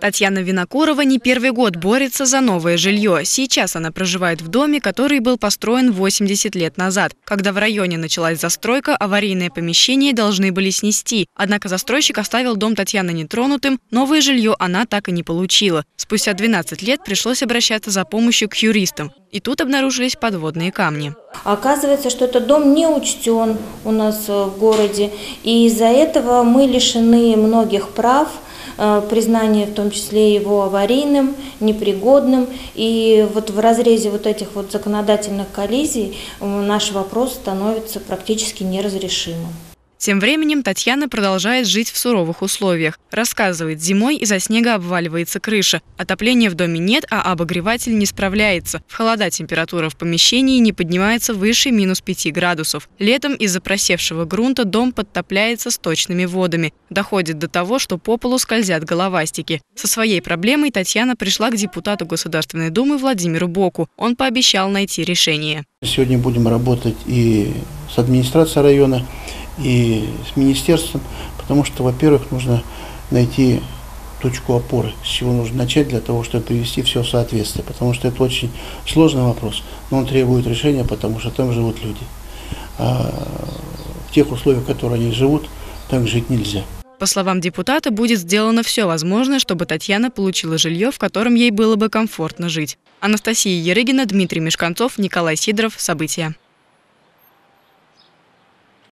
Татьяна Винокурова не первый год борется за новое жилье. Сейчас она проживает в доме, который был построен 80 лет назад. Когда в районе началась застройка, аварийные помещения должны были снести. Однако застройщик оставил дом Татьяны нетронутым, новое жилье она так и не получила. Спустя 12 лет пришлось обращаться за помощью к юристам. И тут обнаружились подводные камни. Оказывается, что этот дом не учтен у нас в городе, и из-за этого мы лишены многих прав, Э, признание в том числе его аварийным, непригодным. И вот в разрезе вот этих вот законодательных коллизий наш вопрос становится практически неразрешимым. Тем временем Татьяна продолжает жить в суровых условиях. Рассказывает, зимой из-за снега обваливается крыша. Отопления в доме нет, а обогреватель не справляется. В холода температура в помещении не поднимается выше минус 5 градусов. Летом из-за просевшего грунта дом подтопляется сточными водами. Доходит до того, что по полу скользят головастики. Со своей проблемой Татьяна пришла к депутату Государственной Думы Владимиру Боку. Он пообещал найти решение. Сегодня будем работать и с администрацией района, и с министерством, потому что, во-первых, нужно найти точку опоры, с чего нужно начать для того, чтобы привести все в соответствие, потому что это очень сложный вопрос, но он требует решения, потому что там живут люди. А в тех условиях, в которых они живут, так жить нельзя. По словам депутата, будет сделано все возможное, чтобы Татьяна получила жилье, в котором ей было бы комфортно жить. Анастасия Ерыгина, Дмитрий Мешканцов, Николай Сидоров. События.